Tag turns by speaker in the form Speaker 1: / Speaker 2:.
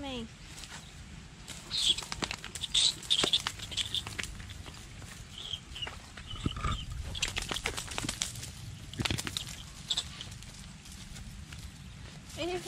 Speaker 1: também. Ele...